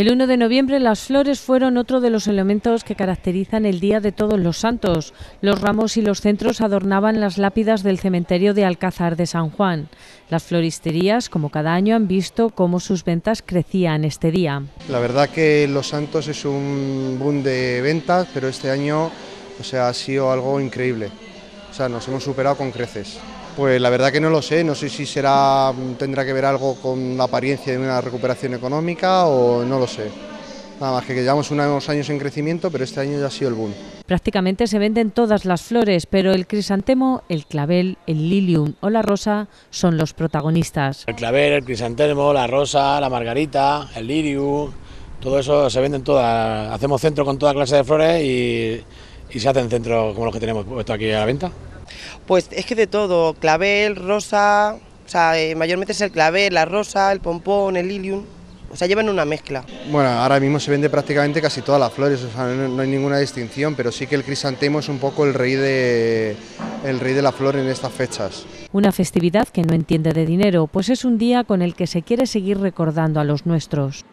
El 1 de noviembre las flores fueron otro de los elementos que caracterizan el Día de Todos los Santos. Los ramos y los centros adornaban las lápidas del cementerio de Alcázar de San Juan. Las floristerías, como cada año, han visto cómo sus ventas crecían este día. La verdad que Los Santos es un boom de ventas, pero este año o sea, ha sido algo increíble. O sea, nos hemos superado con creces. Pues la verdad que no lo sé, no sé si será tendrá que ver algo con la apariencia de una recuperación económica o no lo sé. Nada más que, llevamos unos años en crecimiento, pero este año ya ha sido el boom. Prácticamente se venden todas las flores, pero el crisantemo, el clavel, el lilium o la rosa son los protagonistas. El clavel, el crisantemo, la rosa, la margarita, el lirium, todo eso se venden todas. Hacemos centro con toda clase de flores y, y se hacen centros como los que tenemos puesto aquí a la venta. Pues es que de todo, clavel, rosa, o sea, eh, mayormente es el clavel, la rosa, el pompón, el lilium, o sea, llevan una mezcla. Bueno, ahora mismo se vende prácticamente casi todas las flores, o sea, no, hay ninguna distinción, pero sí que el crisantemo es un poco el rey de el rey de la flor en estas fechas. Una festividad que no entiende de dinero, pues es un día con el que se quiere seguir recordando a los nuestros.